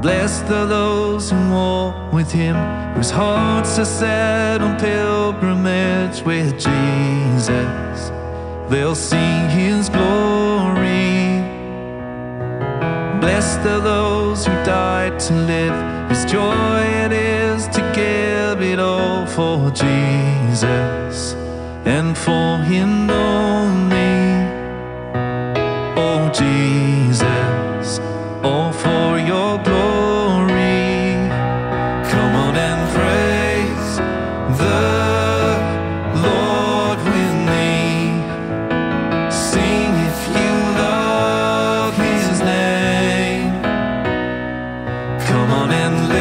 Bless the those who walk with him, whose hearts are set on pilgrimage with Jesus. They'll sing his glory. Bless the those who died to live, whose joy it is to give it all for Jesus and for him only. Oh, Jesus, all for your glory. and and